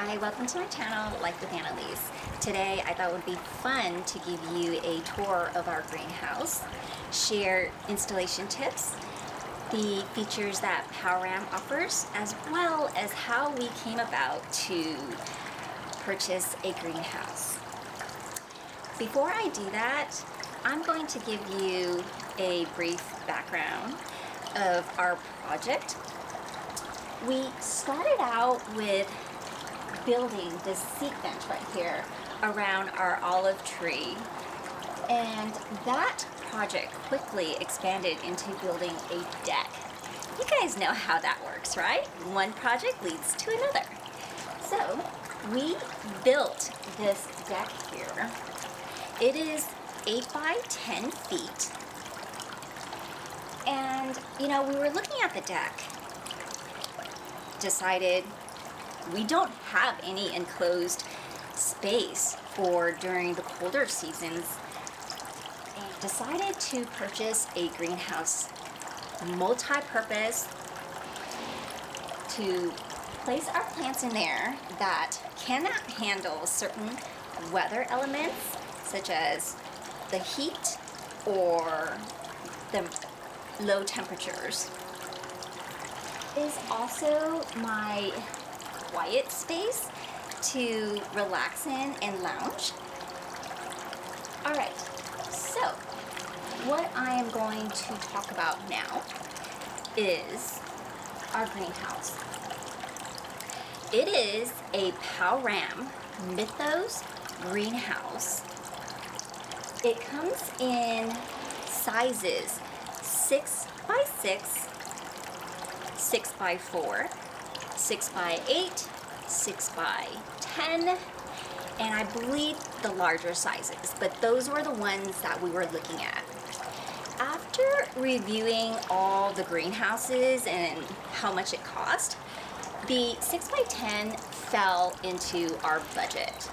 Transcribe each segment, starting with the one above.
Hi, welcome to my channel, Life with Analise. Today I thought it would be fun to give you a tour of our greenhouse, share installation tips, the features that Palram offers, as well as how we came about to purchase a greenhouse. Before I do that, I'm going to give you a brief background of our project. We started out with building this seat bench right here around our olive tree. And that project quickly expanded into building a deck. You guys know how that works, right? One project leads to another. So we built this deck here. It is 8 by 10 feet. And, you know, we were looking at the deck, decided we don't have any enclosed space for during the colder seasons and decided to purchase a greenhouse multi-purpose to place our plants in there that cannot handle certain weather elements such as the heat or the low temperatures. Is also my quiet space to relax in and lounge. All right, so what I am going to talk about now is our greenhouse. It is a Palram Mythos greenhouse. It comes in sizes 6 by 6, 6 by 4, 6 by 8, 6 by 10, and I believe the larger sizes, but those were the ones that we were looking at. After reviewing all the greenhouses and how much it cost, the 6 by 10 fell into our budget.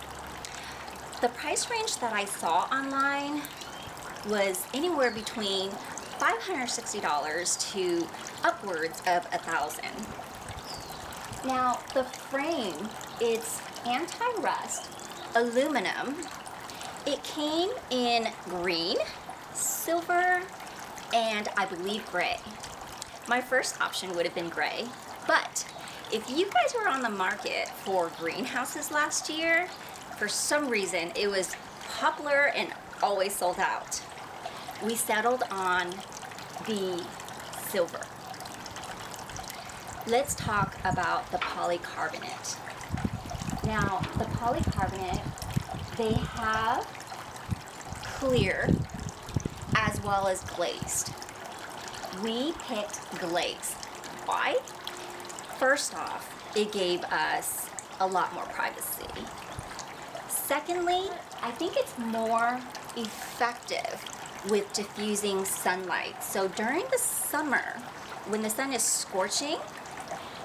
The price range that I saw online was anywhere between $560 to upwards of a thousand. Now the frame, it's anti-rust aluminum. It came in green, silver, and I believe gray. My first option would have been gray, but if you guys were on the market for greenhouses last year, for some reason it was popular and always sold out. We settled on the silver let's talk about the polycarbonate. Now, the polycarbonate, they have clear as well as glazed. We picked glazed. Why? First off, it gave us a lot more privacy. Secondly, I think it's more effective with diffusing sunlight. So during the summer, when the sun is scorching,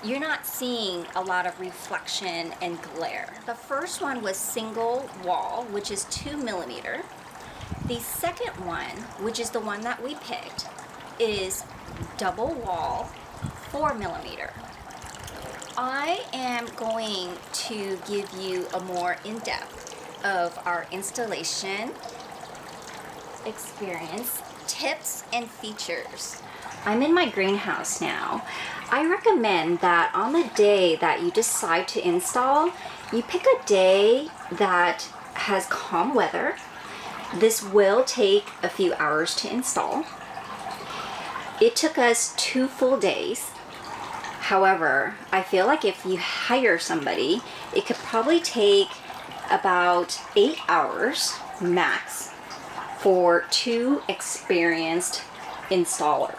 you're not seeing a lot of reflection and glare. The first one was single wall, which is two millimeter. The second one, which is the one that we picked, is double wall, four millimeter. I am going to give you a more in-depth of our installation experience, tips, and features. I'm in my greenhouse now. I recommend that on the day that you decide to install, you pick a day that has calm weather. This will take a few hours to install. It took us two full days. However, I feel like if you hire somebody, it could probably take about eight hours max for two experienced installer.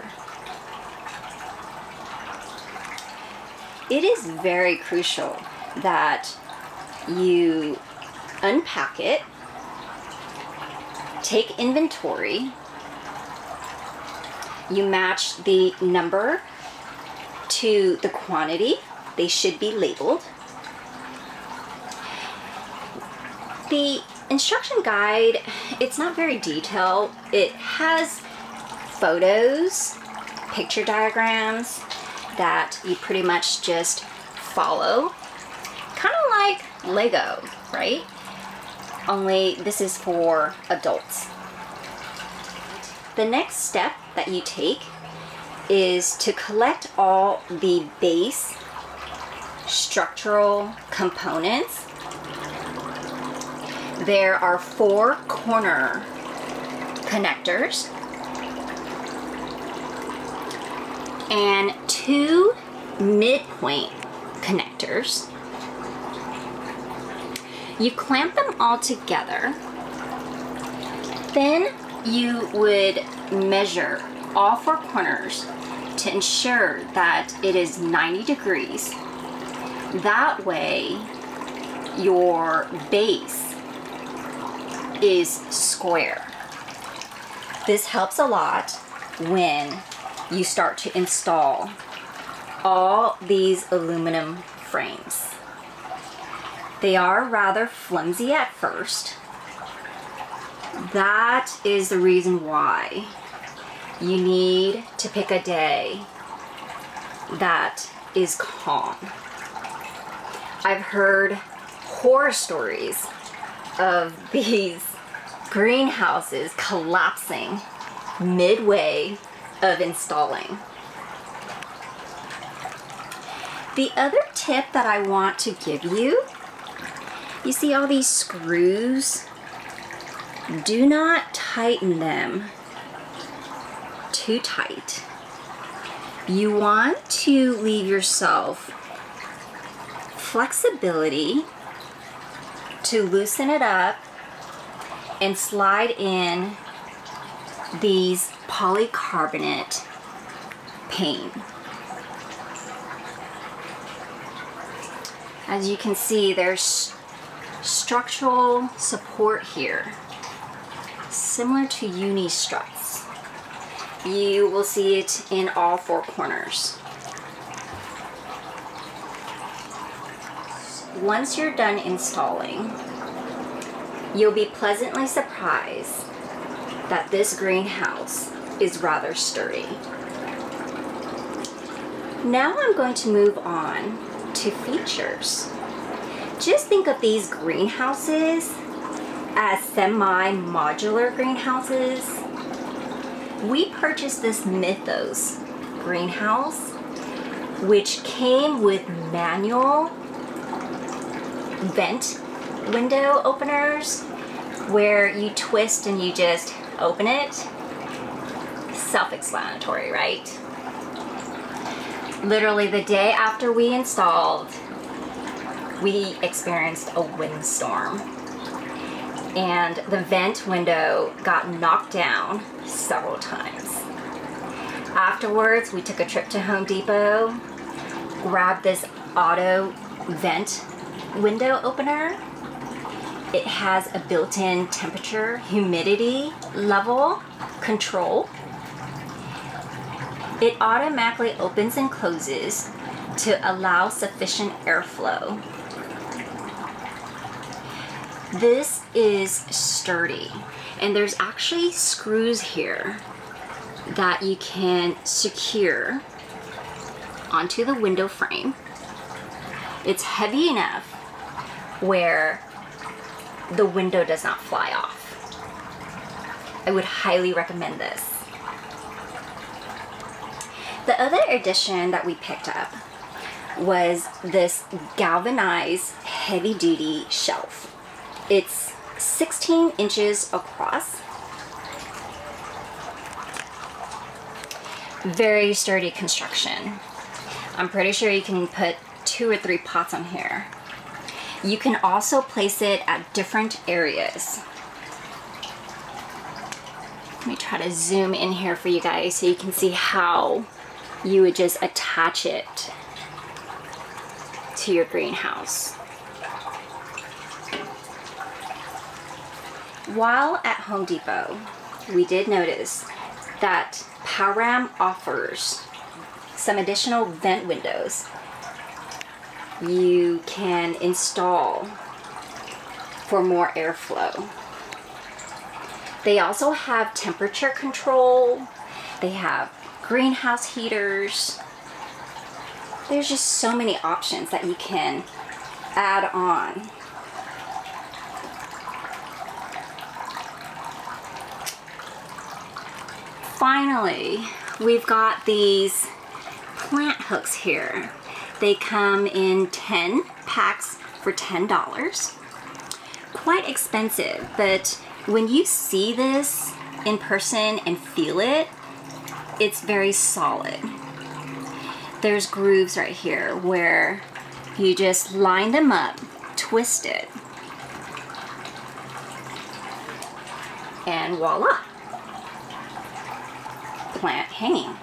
It is very crucial that you unpack it, take inventory, you match the number to the quantity. They should be labeled. The instruction guide, it's not very detailed. It has photos, picture diagrams, that you pretty much just follow. Kind of like Lego, right? Only this is for adults. The next step that you take is to collect all the base structural components. There are four corner connectors and two midpoint connectors. You clamp them all together. Then you would measure all four corners to ensure that it is 90 degrees. That way your base is square. This helps a lot when you start to install all these aluminum frames. They are rather flimsy at first. That is the reason why you need to pick a day that is calm. I've heard horror stories of these greenhouses collapsing midway of installing. The other tip that I want to give you, you see all these screws? Do not tighten them too tight. You want to leave yourself flexibility to loosen it up and slide in these polycarbonate pane. As you can see, there's structural support here, similar to uni struts. You will see it in all four corners. Once you're done installing, you'll be pleasantly surprised that this greenhouse is rather sturdy. Now I'm going to move on to features. Just think of these greenhouses as semi-modular greenhouses. We purchased this Mythos greenhouse, which came with manual vent window openers where you twist and you just open it. Self-explanatory, right? Literally the day after we installed, we experienced a windstorm and the vent window got knocked down several times. Afterwards, we took a trip to Home Depot, grabbed this auto vent window opener it has a built-in temperature, humidity level control. It automatically opens and closes to allow sufficient airflow. This is sturdy and there's actually screws here that you can secure onto the window frame. It's heavy enough where the window does not fly off. I would highly recommend this. The other addition that we picked up was this galvanized heavy duty shelf. It's 16 inches across. Very sturdy construction. I'm pretty sure you can put two or three pots on here. You can also place it at different areas. Let me try to zoom in here for you guys so you can see how you would just attach it to your greenhouse. While at Home Depot, we did notice that Palram offers some additional vent windows you can install for more airflow. They also have temperature control. They have greenhouse heaters. There's just so many options that you can add on. Finally, we've got these plant hooks here. They come in 10 packs for $10. Quite expensive, but when you see this in person and feel it, it's very solid. There's grooves right here where you just line them up, twist it, and voila, plant hanging.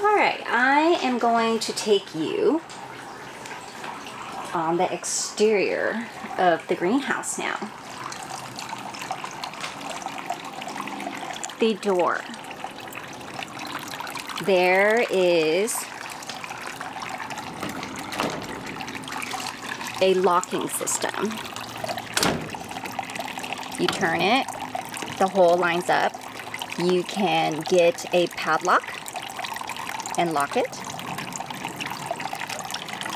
All right, I am going to take you on the exterior of the greenhouse now. The door. There is a locking system. You turn it, the hole lines up. You can get a padlock and lock it.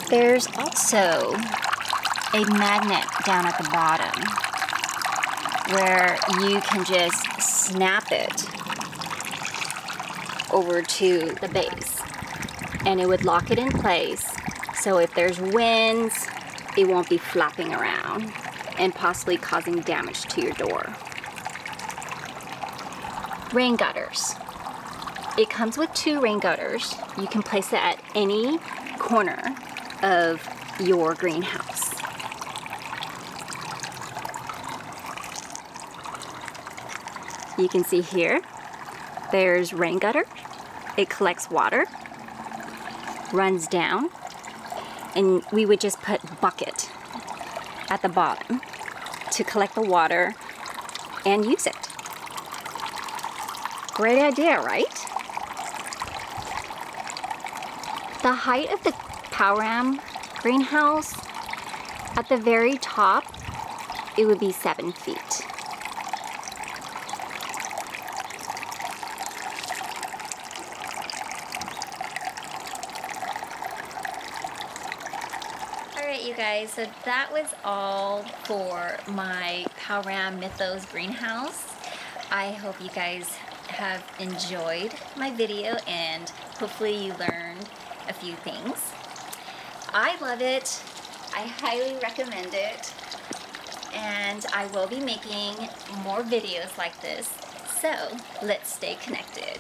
There's also a magnet down at the bottom where you can just snap it over to the base and it would lock it in place so if there's winds it won't be flapping around and possibly causing damage to your door. Rain gutters. It comes with two rain gutters. You can place it at any corner of your greenhouse. You can see here, there's rain gutter. It collects water, runs down, and we would just put bucket at the bottom to collect the water and use it. Great idea, right? The height of the Palram greenhouse, at the very top, it would be seven feet. Alright you guys, so that was all for my Palram Mythos greenhouse. I hope you guys have enjoyed my video and hopefully you learned a few things. I love it. I highly recommend it. And I will be making more videos like this. So let's stay connected.